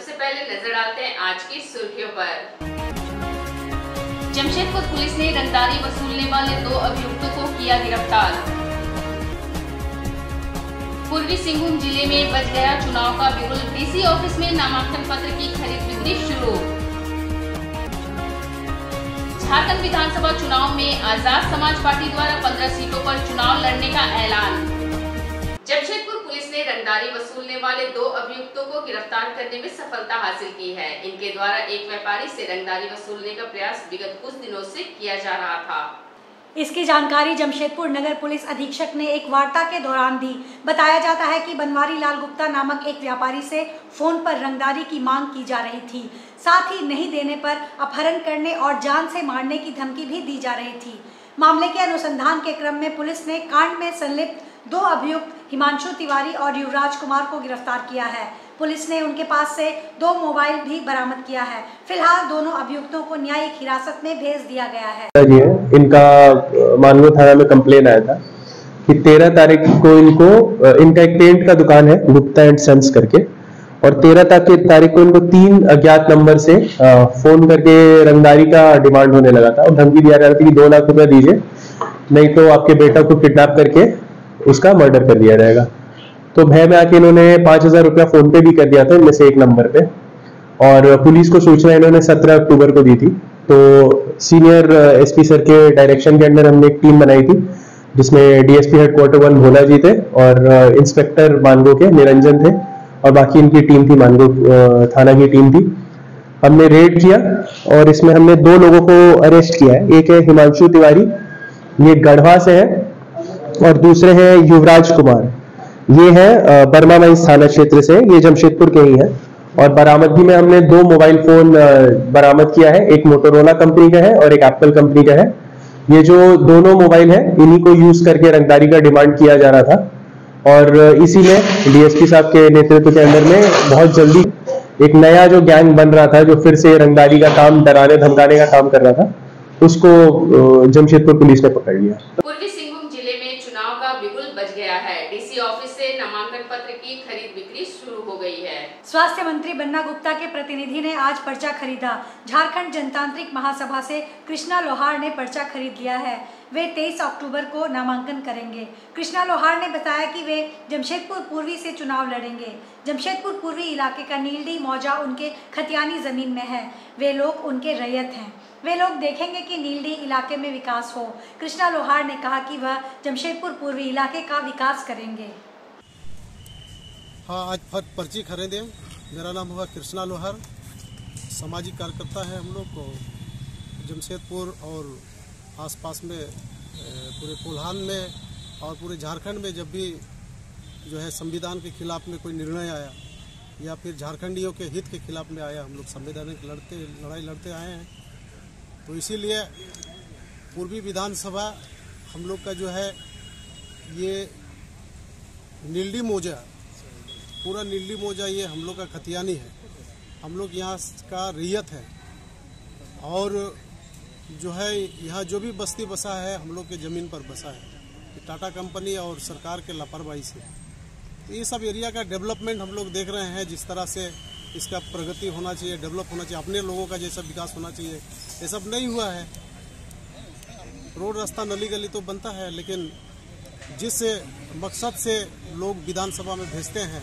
सबसे पहले नज़र आते हैं आज की सुर्खियों पर। जमशेदपुर पुलिस ने रंगदारी वसूलने वाले दो अभियुक्तों को किया गिरफ़्तार। पूर्वी सिंहभूम ज़िले में बच गया चुनाव का बिगुल डीसी ऑफ़िस में नामांकन पत्र की खरीद बिक्री शुरू। झारखंड विधानसभा चुनाव में आज़ाद समाज पार्टी द्वारा 15 सीटों पर चुनाव लड़ने का ऐलान। जमशेदपुर ने रंगदारी वसूलने वाले दो अभियुक्तों को गिरफ़्तार करने में सफलता हासिल की है। इनके द्वारा एक व्यापारी से रंगदारी वसूलने का प्रयास विगत कुछ दिनों से किया जा रहा था। इसकी जानकारी जमशेदपुर नगर पुलिस अधीक्षक ने एक वार्ता के दौरान दी। बताया जाता है कि बनवारी लाल गुप्ता नामक एक व्यापारी से फ़ोन पर रंगदारी की मांग की जा रही थी। साथ ही नहीं देने पर अपहरण करने और जान से मारने की धमकी भी दी जा रही थी। मामले के अनुसंधान के क्रम में पुलिस ने कांड में संलिप्त दो अभियुक्त, हिमांशु तिवारी और युवराज कुमार को गिरफ़्तार किया है। पुलिस ने उनके पास से दो मोबाइल भी बरामद किया है। फ़िलहाल दोनों अभियुक्तों को न्यायिक हिरासत में भेज दिया गया है। इनका मानगो थाना में कंप्लेन आया था कि तेरह तारीख को इनको इनका एक पेंट का दुकान है, गुप्ता एंड सन्स करके। और तेरह तक तारीख को इनको तीन अज्ञात नंबर से फ़ोन करके रंगदारी का डिमांड होने लगा था। और धमकी दिया जा रहा था कि दो लाख रुपया दीजिए, नहीं तो आपके बेटा को किडनैप करके उसका मर्डर कर दिया जाएगा। तो भय में आके इन्होंने पाँच हज़ार रुपया फ़ोन पे भी कर दिया था इनमें से एक नंबर पे। और पुलिस को सूचना इन्होंने सत्रह अक्टूबर को दी थी। तो सीनियर एसपी सर के डायरेक्शन के अंदर हमने एक टीम बनाई थी, जिसमें DSP headquarter one Bhola ji थे और इंस्पेक्टर मानगो के निरंजन थे। और बाकी इनकी टीम थी, मानगो थाना की टीम थी। हमने रेड किया और इसमें हमने दो लोगों को अरेस्ट किया है। एक है हिमांशु तिवारी, ये गढ़वा से है और दूसरे हैं युवराज कुमार। ये है बर्मा माइंस थाना क्षेत्र से, ये जमशेदपुर के ही है। और बरामदगी में हमने दो मोबाइल फ़ोन बरामद किया है। एक मोटोरोला कंपनी का है और एक एप्पल कंपनी का है। ये जो दोनों मोबाइल है, इन्हीं को यूज़ करके रंगदारी का डिमांड किया जा रहा था। और इसी में डीएसपी साहब के नेतृत्व के अंदर में बहुत जल्दी एक नया जो गैंग बन रहा था, जो फिर से रंगदारी का काम, डराने, धमकाने का काम कर रहा था, उसको जमशेदपुर पुलिस ने पकड़ लिया पूर्वी गया है डीसी ऑफ़िस से नामांकन पत्र की खरीद बिक्री शुरू हो गई है स्वास्थ्य मंत्री बन्ना गुप्ता के प्रतिनिधि ने आज पर्चा खरीदा। झारखंड जनतांत्रिक महासभा से कृष्णा लोहार ने पर्चा खरीद लिया है। वे 23 अक्टूबर को नामांकन करेंगे। कृष्णा लोहार ने बताया कि वे जमशेदपुर पूर्वी से चुनाव लड़ेंगे। जमशेदपुर पूर्वी इलाके का नीलडी मौजा उनके खतियानी ज़मीन में है। वे लोग उनके रैयत हैं। वे लोग देखेंगे कि नीलडी इलाके में विकास हो। कृष्णा लोहार ने कहा कि वह जमशेदपुर पूर्वी इलाके का विकास करेंगे। हाँ आज फट पर्ची खरीदे। मेरा नाम हुआ कृष्णा लोहार। सामाजिक कार्यकर्ता है हम लोग को। जमशेदपुर और आसपास में पूरे कोल्हान में और पूरे झारखंड में जब भी जो है संविधान के खिलाफ में कोई निर्णय आया या फिर झारखंडियों के हित के खिलाफ में आया, हम लोग संवैधानिक लड़ते, लड़ाई लड़ते आए हैं। तो इसीलिए पूर्वी विधानसभा हम लोग का जो है ये नीलडी मोजा पूरा नीली मोजा ये हम लोग का खतियानी है। हम लोग यहाँ का रियत है। और जो है, यहाँ जो भी बस्ती बसा है, हम लोग के ज़मीन पर बसा है। टाटा कंपनी और सरकार के लापरवाही से। तो ये सब एरिया का डेवलपमेंट हम लोग देख रहे हैं, जिस तरह से इसका प्रगति होना चाहिए, डेवलप होना चाहिए, अपने लोगों का जैसा विकास होना चाहिए, ये सब नहीं हुआ है। रोड रास्ता नली गली तो बनता है, लेकिन जिस मकसद से लोग विधानसभा में भेजते हैं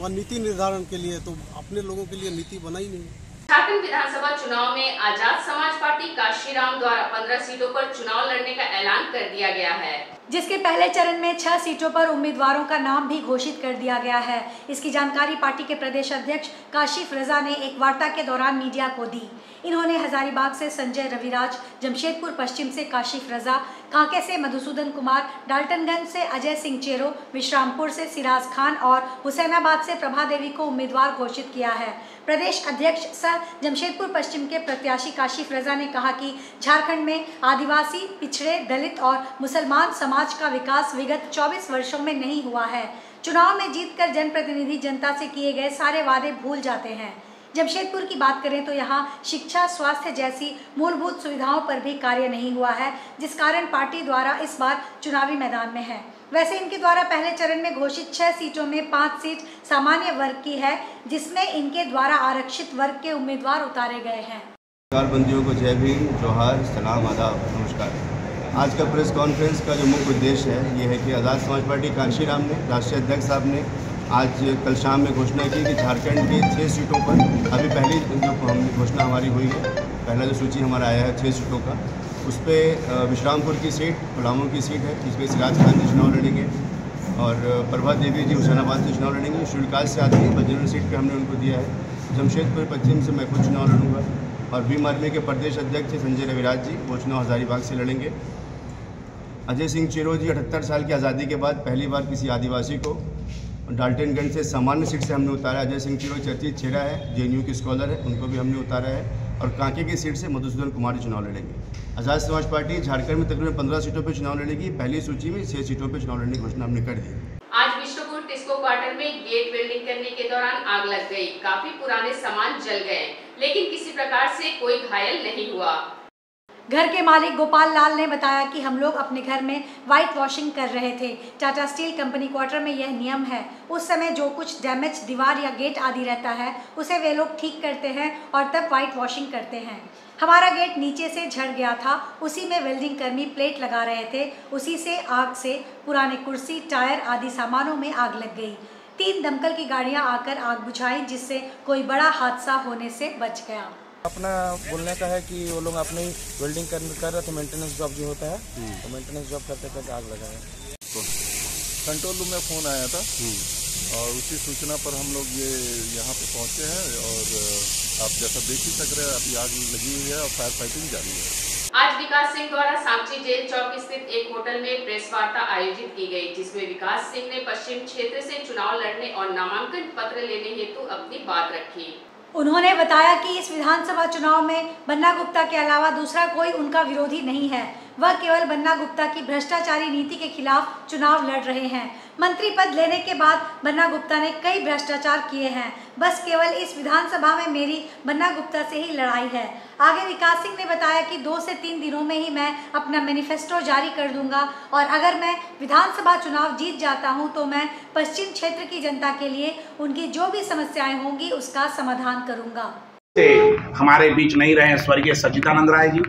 वह नीति निर्धारण के लिए तो अपने लोगों के लिए नीति बनाई नहीं। झारखंड विधानसभा चुनाव में आज़ाद समाज पार्टी काशीराम द्वारा 15 सीटों पर चुनाव लड़ने का ऐलान कर दिया गया है। जिसके पहले चरण में छह सीटों पर उम्मीदवारों का नाम भी घोषित कर दिया गया है। इसकी जानकारी पार्टी के प्रदेश अध्यक्ष काशिफ रजा ने एक वार्ता के दौरान मीडिया को दी। इन्होंने हजारीबाग से संजय रविराज, जमशेदपुर पश्चिम से काशिफ रजा, कांके से मधुसूदन कुमार, डाल्टनगंज से अजय सिंह चेरो, विश्रामपुर से सिराज खान और हुसैनाबाद से प्रभा देवी को उम्मीदवार घोषित किया है। प्रदेश अध्यक्ष सह जमशेदपुर पश्चिम के प्रत्याशी काशिफ रजा ने कहा कि झारखंड में आदिवासी, पिछड़े, दलित और मुसलमान समाज का विकास विगत 24 वर्षों में नहीं हुआ है। चुनाव में जीतकर जनप्रतिनिधि जनता से किए गए सारे वादे भूल जाते हैं। जमशेदपुर की बात करें तो यहाँ शिक्षा, स्वास्थ्य जैसी मूलभूत सुविधाओं पर भी कार्य नहीं हुआ है, जिस कारण पार्टी द्वारा इस बार चुनावी मैदान में है। वैसे इनके द्वारा पहले चरण में घोषित छह सीटों में पाँच सीट सामान्य वर्ग की है, जिसमें इनके द्वारा आरक्षित वर्ग के उम्मीदवार उतारे गए हैं। को जय भीम, जोहार, सलाम, आदाब, नमस्कार। आज का प्रेस कॉन्फ्रेंस का जो मुख्य उद्देश्य है, ये है कि आज़ाद समाज पार्टी कांशी राम ने, राष्ट्रीय अध्यक्ष साहब ने आज कल शाम में घोषणा की कि झारखंड की छः सीटों पर, अभी पहली जो घोषणा हमारी हुई है, पहला जो सूची हमारा आया है छः सीटों का, उस पर विश्रामपुर की सीट पलामू की सीट है, जिसमें सिराज खान जी चुनाव लड़ेंगे और प्रभात देवी जी हुसैनाबाद से चुनाव लड़ेंगे शुल्काज से आती है बजरंग सीट पर हमने उनको दिया है, जमशेदपुर, पश्चिम से मैं खुद चुनाव लड़ूँगा। और भीम आर्मी के प्रदेश अध्यक्ष संजय रविराज जी, वो चुनाव हजारीबाग से लड़ेंगे। अजय सिंह चिरो जी अठहत्तर साल की आज़ादी के बाद पहली बार किसी आदिवासी को डाल्टनगंज से सामान्य सीट से हमने उतारा अजय सिंह चिरो चर्चित छेड़ा है, जेएनयू के स्कॉलर है, उनको भी हमने उतारा है और कांके की सीट से मधुसूदन कुमार चुनाव लड़ेंगे। आज़ाद समाज पार्टी झारखंड में तकरीबन पंद्रह सीटों पर चुनाव लड़ेगी, पहली सूची में छह सीटों पर चुनाव लड़ने की घोषणा हमने कर दी। टिस्को क्वार्टर में गेट बिल्डिंग करने के दौरान आग लग गई। काफ़ी पुराने सामान जल गए, लेकिन किसी प्रकार से कोई घायल नहीं हुआ। घर के मालिक गोपाल लाल ने बताया कि हम लोग अपने घर में वाइट वॉशिंग कर रहे थे। टाटा स्टील कंपनी क्वार्टर में यह नियम है। उस समय जो कुछ डैमेज दीवार या गेट आदि रहता है, उसे वे लोग ठीक करते हैं और तब वाइट वॉशिंग करते हैं। हमारा गेट नीचे से झड़ गया था। उसी में वेल्डिंग कर्मी प्लेट लगा रहे थे। उसी से आग से पुराने कुर्सी टायर आदि सामानों में आग लग गई। तीन दमकल की गाड़ियाँ आकर आग बुझाई जिससे कोई बड़ा हादसा होने से बच गया। अपना बोलने का है कि वो लोग अपनी वेल्डिंग कर, कर रहे थे मेंटेनेंस जॉब जो होता है तो मेंटेनेंस जॉब करते करते आग लगा है। कंट्रोल रूम में फ़ोन आया था। और उसी सूचना पर हम लोग ये यहाँ पे पहुँचे हैं और आप जैसा देख ही सक रहे हैं अभी आग लगी हुई है और फायर फाइटिंग जारी है। आज विकास सिंह द्वारा सांची जेल चौक स्थित एक होटल में प्रेस वार्ता आयोजित की गई जिसमें विकास सिंह ने पश्चिम क्षेत्र से चुनाव लड़ने और नामांकन पत्र लेने हेतु अपनी बात रखी। उन्होंने बताया कि इस विधानसभा चुनाव में बन्ना गुप्ता के अलावा दूसरा कोई उनका विरोधी नहीं है। वह केवल बन्ना गुप्ता की भ्रष्टाचारी नीति के खिलाफ चुनाव लड़ रहे हैं। मंत्री पद लेने के बाद बन्ना गुप्ता ने कई भ्रष्टाचार किए हैं। बस केवल इस विधानसभा में मेरी बन्ना गुप्ता से ही लड़ाई है। आगे विकास सिंह ने बताया कि दो से तीन दिनों में ही मैं अपना मैनिफेस्टो जारी कर दूँगा और अगर मैं विधानसभा चुनाव जीत जाता हूँ तो मैं पश्चिम क्षेत्र की जनता के लिए उनकी जो भी समस्याएँ होंगी उसका समाधान करूँगा। हमारे बीच नहीं रहे स्वर्गीय सचिदानंद राय जी।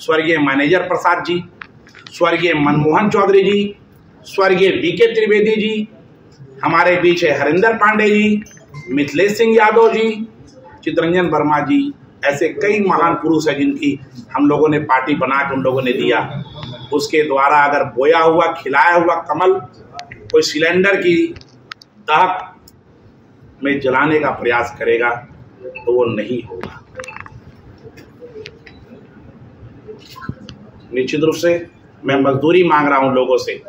स्वर्गीय मैनेजर प्रसाद जी, स्वर्गीय मनमोहन चौधरी जी, स्वर्गीय बी के त्रिवेदी जी, हमारे बीच है हरिंदर पांडे जी, मिथिलेश सिंह यादव जी, चित्रंजन वर्मा जी, ऐसे कई महान पुरुष हैं जिनकी हम लोगों ने पार्टी बना के उन लोगों ने दिया। उसके द्वारा अगर बोया हुआ, खिलाया हुआ कमल कोई सिलेंडर की दहक में जलाने का प्रयास करेगा तो वो नहीं होगा। निश्चित रूप से मैं मजदूरी मांग रहा हूँ लोगों से।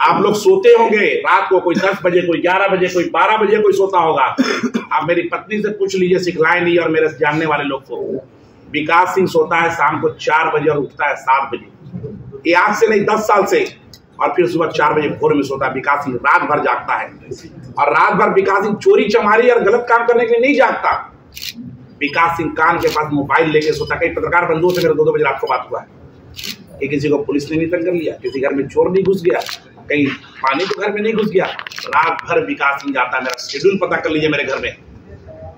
आप लोग सोते होंगे, रात को कोई दस बजे, कोई ग्यारह बजे, कोई बारह बजे कोई सोता होगा। आप मेरी पत्नी से पूछ लीजिए सिखलाए नहीं और मेरे जानने वाले लोग को। विकास सिंह सोता है शाम को चार बजे और उठता है सात बजे। ये आज से नहीं, दस साल से। और फिर सुबह चार बजे भोर में सोता है। विकास सिंह रात भर जागता है। और रात भर विकास सिंह चोरी चमारी और गलत काम करने के लिए नहीं जागता। विकास सिंह कान के पास मोबाइल लेके सोता कई पत्रकार बंधुओं से मेरे दो दो बजे रात को बात हुआ है। कि किसी को पुलिस ने नहीं तंग कर लिया, किसी घर में चोर नहीं घुस गया, कहीं पानी तो घर में नहीं घुस गया, रात भर विकास नहीं जाता मेरा शेड्यूल पता कर लीजिए मेरे घर में।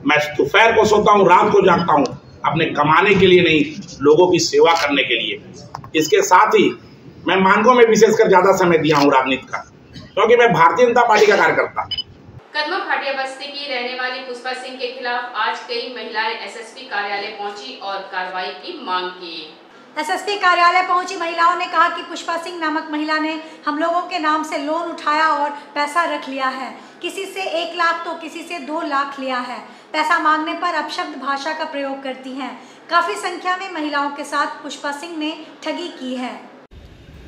मैं दोपहर को सोता हूँ, रात को जागता हूँ, अपने कमाने के लिए नहीं, लोगों की सेवा करने के लिए। इसके साथ ही मैं मांगों में विशेषकर ज़्यादा समय दिया हूँ राजनीति का, क्योंकि मैं भारतीय जनता पार्टी का कार्यकर्ता। कदमा भाटिया बस्ती की रहने वाली पुष्पा सिंह के खिलाफ आज कई महिलाएँ एसएसपी कार्यालय पहुँची और कार्रवाई की मांग की। एसएसपी कार्यालय पहुँची, महिलाओं ने कहा कि पुष्पा सिंह नामक महिला ने हम लोगों के नाम से लोन उठाया और पैसा रख लिया है। किसी से एक लाख तो किसी से दो लाख लिया है। पैसा मांगने पर अपशब्द भाषा का प्रयोग करती हैं। काफ़ी संख्या में महिलाओं के साथ पुष्पा सिंह ने ठगी की है।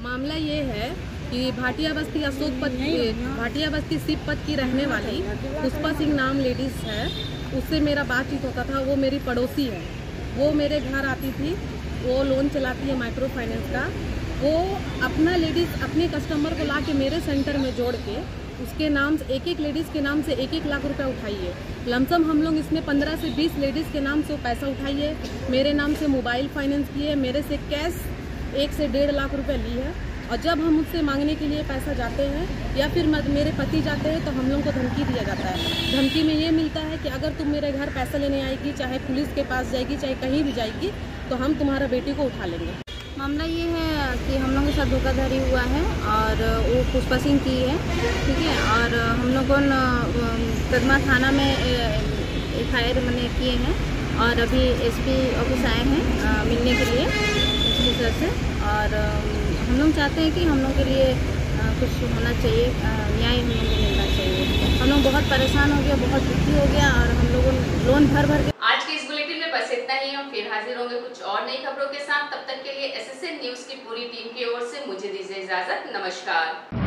मामला ये है कि भाटिया बस्ती अशोक पद भाटिया बस्ती शिव पद की रहने वाली पुष्पा सिंह नाम लेडीज़ है। उससे मेरा बातचीत होता था, वो मेरी पड़ोसी है। वो मेरे घर आती थी वो लोन चलाती है माइक्रो फाइनेंस का, वो अपना लेडीज़ अपने कस्टमर को ला के मेरे सेंटर में जोड़ के उसके नाम से एक एक लेडीज़ के नाम से एक एक लाख रुपया उठाइए। लमसम हम लोग इसमें पंद्रह से बीस लेडीज़ के नाम से पैसा उठाइए। मेरे नाम से मोबाइल फाइनेंस किए, मेरे से कैश एक से डेढ़ लाख रुपए ली है। और जब हम उससे मांगने के लिए पैसा जाते हैं या फिर मेरे पति जाते हैं तो हम लोग को धमकी दिया जाता है। धमकी में ये मिलता है कि अगर तुम मेरे घर पैसा लेने आएगी, चाहे पुलिस के पास जाएगी, चाहे कहीं भी जाएगी तो हम तुम्हारा बेटी को उठा लेंगे। मामला ये है कि हम लोगों के साथ धोखाधड़ी हुआ है और वो पुष्पा सिंह की है, ठीक है? और हम लोगों ने कदमा थाना में एफ़ आई आर मैंने किए हैं और अभी एसपी ऑफ़िस आए हैं मिलने के लिए सर से। और हम लोग चाहते हैं कि हम लोग के लिए कुछ होना चाहिए न्याय हम लोग को मिलना चाहिए। हम लोग बहुत परेशान हो गया बहुत दुखी हो गया और हम लोगों लोन भर भर के आज के इस बुलेटिन में बस इतना ही हम फिर हाजिर होंगे कुछ और नई खबरों के साथ। तब तक के लिए एसएसएन न्यूज़ की पूरी टीम की ओर से मुझे दीजिए इजाज़त। नमस्कार।